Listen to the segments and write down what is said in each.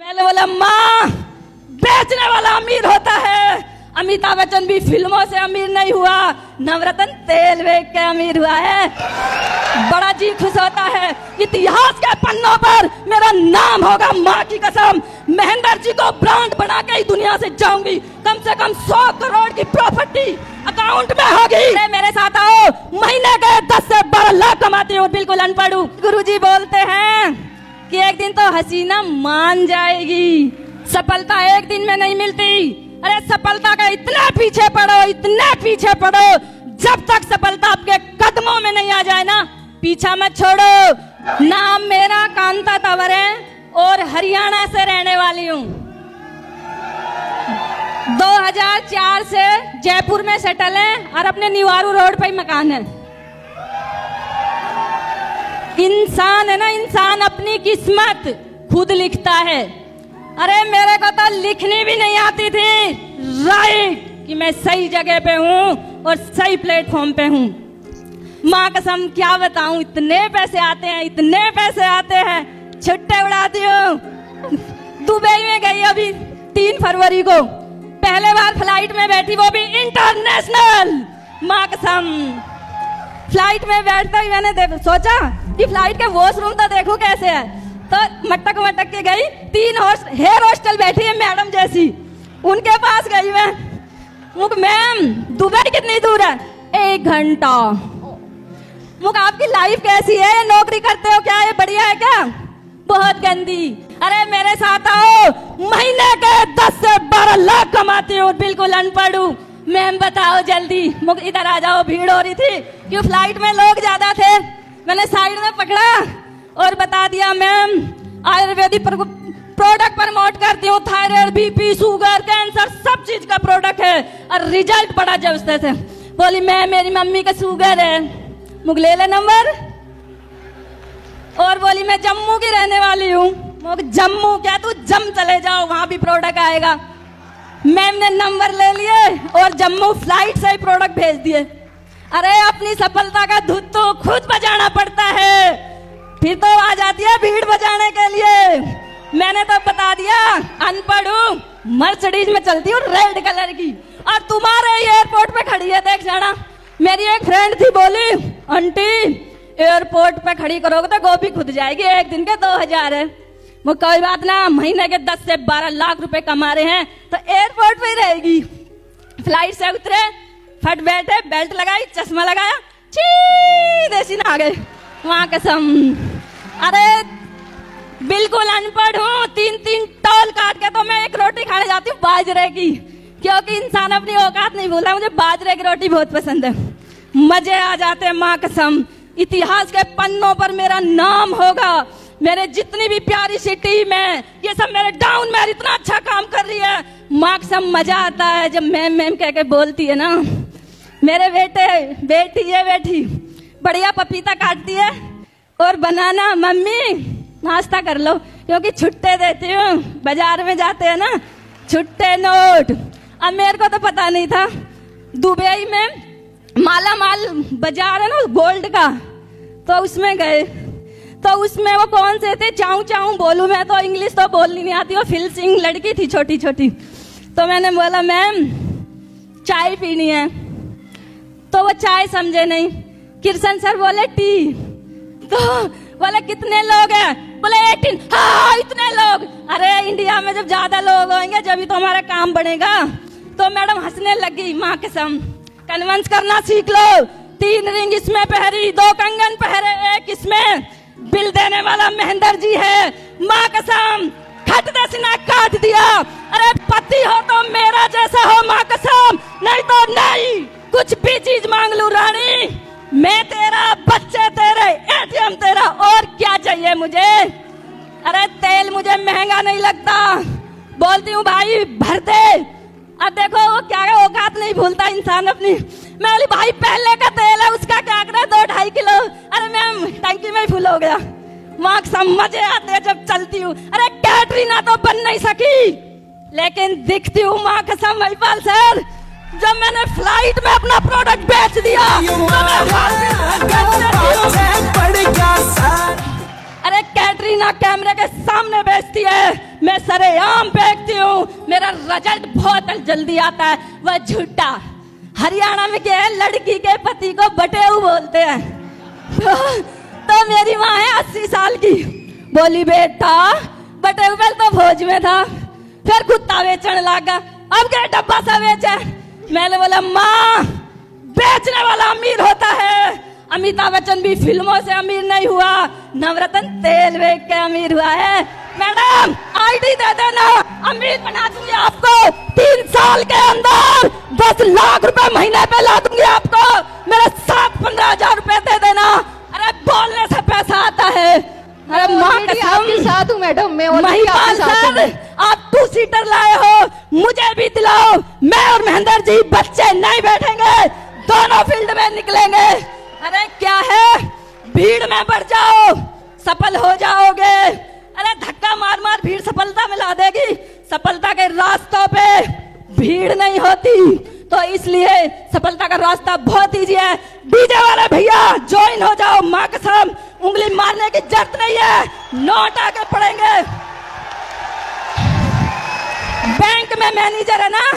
मैंने बोला, माँ, बेचने वाला अमीर होता है। अमिताभ बच्चन भी फ़िल्मों से अमीर नहीं हुआ। नवरत्न तेल बेच के अमीर हुआ है। बड़ा जी खुश होता है। इतिहास के पन्नों पर मेरा नाम होगा, माँ की कसम। महेंद्र जी को ब्रांड बना के ही दुनिया से जाऊँगी। कम से कम सौ करोड़ की प्रॉपर्टी अकाउंट में होगी। मेरे साथ आओ। महीने के दस से बारह लाख कमाती हूँ। बिल्कुल अनपढ़ गुरु जी बोलते दिन तो हसीना मान जाएगी। सफलता एक दिन में नहीं मिलती। अरे सफलता का इतना पीछे पड़ो, इतने पीछे पड़ो। जब तक सफलता आपके कदमों में नहीं आ जाए ना, पीछा मत छोड़ो। नाम मेरा कांता तंवर है और हरियाणा से रहने वाली हूँ। 2004 से जयपुर में सेटल है और अपने निवारू रोड पर ही मकान है। इंसान है ना, इंसान अपनी किस्मत खुद लिखता है। अरे, मेरे को तो लिखनी भी नहीं आती थी। राइट कि मैं सही जगह पे हूँ और सही प्लेटफॉर्म पे हूँ। माँ कसम, क्या बताऊँ, इतने पैसे आते हैं, इतने पैसे आते हैं। छुट्टे उड़ाती हूँ दुबई में गई अभी तीन फरवरी को। पहले बार फ़्लाइट में बैठी वो भी इंटरनेशनल माँ कसम फ़्लाइट में बैठता ही मैंने सोचा? कि फ़्लाइट के वॉशरूम तो देखो कैसे है। तो मटक मटक के गई, तीन हेयर हॉस्टल बैठी है मैडम जैसी। उनके पास गई मैं। मुक मैम दुबई कितनी दूर है? एक घंटा। मुक आपकी लाइफ कैसी है? नौकरी करते हो क्या? ये बढ़िया है क्या? बहुत गंदी। अरे मेरे साथ आओ। महीने के दस से बारह लाख कमाती हूँ, बिल्कुल अनपढ़ मैम बताओ जल्दी। मुक इधर आ जाओ, भीड़ हो रही थी क्यों फ़्लाइट में लोग ज़्यादा थे। मैंने साइड में पकड़ा और बता दिया, मैम, आयुर्वेदिक प्रोडक्ट प्रमोट करती हूँ थायराइड बीपी शुगर कैंसर सब चीज़ का प्रोडक्ट है। और रिज़ल्ट बड़ा ज़बरदस्त है बोली, मैं, मेरी मम्मी का शुगर है। ले ले नंबर। और बोली, मैं जम्मू की रहने वाली हूँ। जम्मू, क्या तू जम चले जाओ, वहाँ भी प्रोडक्ट आएगा। मैम ने नंबर ले लिए और जम्मू फ़्लाइट से ही प्रोडक्ट भेज दिए। अरे अपनी सफलता का धुत तो खुद बजाना पड़ता है। फिर तो आ जाती है भीड़ बजाने के लिए। मैंने तो बता दिया, अनपढ़ मर्सिडीज में चलती हूँ रेड कलर की। और तुम्हारे एयरपोर्ट पे खड़ी है, देख जाना। मेरी एक फ्रेंड थी, बोली, आंटी, एयरपोर्ट पे खड़ी करोगे तो गोभी खुद जाएगी, एक दिन के दो हज़ार है। वो कोई बात ना, महीने के दस से बारह लाख रुपए कमा रहे हैं तो एयरपोर्ट पे रहेगी। फ़्लाइट से उतरे फट बैठे बेल्ट लगाई, चश्मा लगाया देसी ना आ गए। वहाँ, कसम। अरे, बिल्कुल अनपढ़ हूँ। तीन तीन टोल काट के तो मैं एक रोटी खाने जाती हूँ बाजरे की, क्योंकि इंसान अपनी औकात नहीं भूलता। मुझे बाजरे की रोटी बहुत पसंद है। मज़े आ जाते हैं, माँ, कसम। इतिहास के पन्नों पर मेरा नाम होगा। मेरे जितनी भी प्यारी सिटी में ये सब मेरे डाउन में इतना अच्छा काम कर रही है। माँ, कसम, मज़ा आता है जब मैम मैम कह के बोलती है ना। मेरे बेटे, बेटी, ये बेटी, बढ़िया पपीता काटती है और बनाना, मम्मी, नाश्ता कर लो, क्योंकि छुट्टे देती हूँ, बाज़ार में जाते हैं ना, छुट्टे नोट। अब मेरे को तो पता नहीं था, दुबई में माला माल बाज़ार है ना, गोल्ड का तो उसमें गए। तो उसमें वो कौन से थे? चाऊ चाऊ बोलू मैं तो इंग्लिश तो बोलनी नहीं आती, वो फिल सिंह लड़की थी छोटी छोटी तो मैंने बोला, मैम, चाय पीनी है। तो वो चाय समझे नहीं। किरसन सर बोले, टी। तो बोले, कितने लोग हैं? बोले, एटीन। हाँ इतने लोग। अरे, इंडिया में जब ज़्यादा लोग होंगे, जब तो हमारा काम बनेगा तो मैडम हंसने लगी माँ कसम कन्विंस करना सीख लो। तीन रिंग इसमें पहरी, दो कंगन पहरे, एक इसमें। बिल देने वाला महेंद्र जी है, माँ कसम खट दसना काट दिया। अरे, पति हो तो मेरा जैसा हो माँ कसम नहीं तो नहीं। कुछ भी चीज़ मांग लू, रानी। मैं तेरा, बच्चे तेरे एटीएम तेरा, और क्या चाहिए मुझे? अरे तेल मुझे महँगा नहीं लगता। बोलती हूँ, भाई, भर दे। अब देखो, वो क्या है, औकात नहीं भूलता इंसान अपनी। मैं बोली, भाई, पहले का तेल है, उसका क्या करे? दो ढाई किलो। अरे मैम, टंकी में फुल हो गया। वहाँ समझे आते हैं जब चलती हूँ। अरे कैटरीना तो बन नहीं सकी। लेकिन दिखती हूँ, माँ, कसम महिपाल सर। जब मैंने फ़्लाइट में अपना प्रोडक्ट बेच दिया तो। अरे कैटरीना कैमरे के सामने बेचती है। मैं सरेआम बेचती हूँ। मेरा रिज़ल्ट बहुत जल्दी आता है। वह झूठा। हरियाणा में क्या है? लड़की के पति को बटेऊ बोलते हैं। तो, तो मेरी माँ है अस्सी साल की। बोली बेटा बटेऊ पहले तो भोज में था। फिर कुत्ता बेचने लगा। अब क्या डब्बा सा बेचे मैंने बोला, माँ, बेचने वाला अमीर होता है। अमिताभ बच्चन भी फ़िल्मों से अमीर नहीं हुआ। नवरत्न तेल बेच के अमीर हुआ है। मैडम आईडी दे देना। अमीर बना दूँगी आपको। तीन साल के अंदर दस लाख रुपए महीने पे ला दूँगी आपको। मेरे साथ पंद्रह हज़ार रुपए दे देना। अरे, बोलने से पैसा आता है। आपके साथ हूँ मैडम मैं महिपाल आप टू सीटर लाए हो मुझे भी दिलाओ। मैं और महेंद्र जी बच्चे नहीं बैठेंगे दोनों फ़ील्ड में निकलेंगे। अरे क्या है? भीड़ में बढ़ जाओ सफल हो जाओगे। अरे धक्का मार मार भीड़ सफलता में ला देगी। सफलता के रास्तों पे भीड़ नहीं होती। तो इसलिए सफलता का रास्ता बहुत ईजी है। डीजे वाले भैया ज्वाइन हो जाओ माँ कसम। उंगली मारने की ज़रूरत नहीं है। नोट आगे पड़ेंगे बैंक में मैनेजर है ना,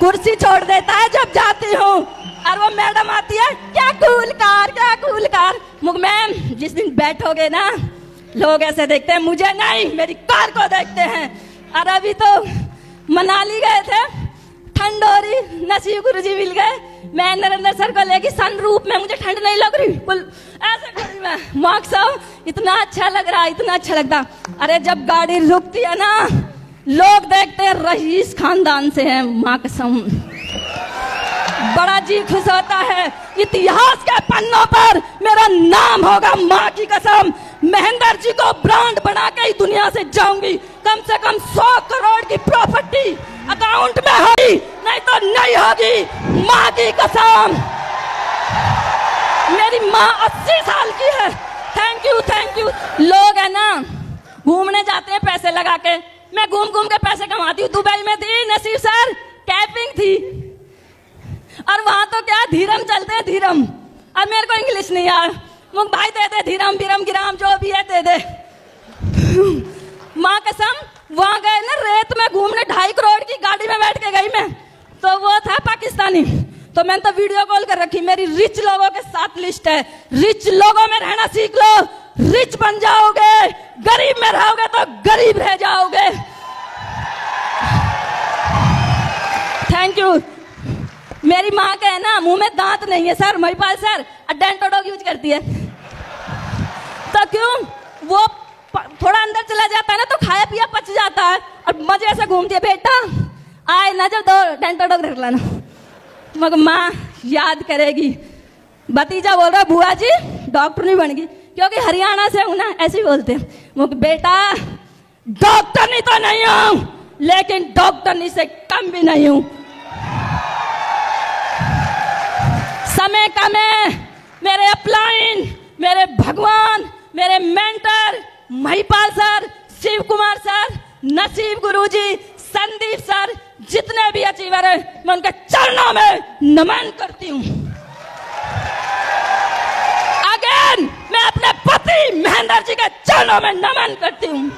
कुर्सी छोड़ देता है जब जाती हूँ। और वो मैडम आती है, क्या कूल कार, क्या कूल कार? मुख मैम, जिस दिन बैठोगे ना, लोग ऐसे देखते हैं, मुझे नहीं, मेरी कार को देखते हैं। और अभी तो मनाली गए थे। नसीब गुरु जी मिल गए। मैं नरेंद्र सर को लेके सन रूप में, मुझे ठंड नहीं लग रही। बोल, ऐसे खड़ी मैं। मार्क्स इतना अच्छा लग रहा, इतना अच्छा लगता। अरे जब गाड़ी रुकती है ना, लोग देखते हैं रईस खानदान से है माँ कसम बड़ा जी खुश होता है। इतिहास के पन्नों पर मेरा नाम होगा माँ की कसम। महेंद्र जी को ब्रांड बना के ही दुनिया से जाऊँगी। कम से कम सौ करोड़ की प्रॉपर्टी अकाउंट में होगी, नहीं तो नहीं होगी। माँ की कसम। मेरी माँ अस्सी साल की है। थैंक यू थैंक यू लोग है ना, घूमने जाते हैं पैसे लगा के। मैं घूम घूम के पैसे कमाती हूँ। दुबई में थी नसीब सर कैपिंग थी। और वहाँ तो क्या, धीरम चलते हैं, धीरम। अब मेरे को इंग्लिश नहीं यार। मुख भाई दे दे, धीरम बीरम गिराम, जो भी है दे दे। माँ कसम वहाँ गए ना, रेत में घूमने, ढाई करोड़ की गाड़ी में बैठ के गई मैं। तो वो था पाकिस्तानी। तो मैंने तो वीडियो कॉल कर रखी, मेरी रिच लोगों के साथ लिस्ट है। रिच लोगों में रहना सीख लो। रिच बन जाओगे, गरीब में रहोगे तो गरीब रह जाओगे। थैंक यू मेरी माँ का है ना, मुँह में दांत नहीं है, सर महिपाल सर डेंटोडॉग यूज़ करती है। तो क्यों? वो जाता है ना तो खाया पिया पच जाता है, और मज़े से घूमती है। बेटा, आए ना जब दो डेंटोडॉग रख लेना। मगर माँ याद करेगी। भतीजा बोल रहा, बुआ जी, डॉक्टर नहीं बन गई, क्योंकि हरियाणा से हूँ ना, ऐसे ही बोलते हैं। बेटा, डॉक्टर नहीं तो नहीं हूँ, लेकिन डॉक्टर नहीं से कम भी नहीं हूँ। समय कम है। मेरे अपलाइन, मेरे भगवान, मेरे mentor, Mahipal sir Shiv Kumar sir, Naseeb guruji, Sandeep sir, जितने भी अचीवर हैं, मैं उनके चरणों में नमन करती हूँ। अगेन मैं अपने पति महेंद्र जी के चरणों में नमन करती हूँ।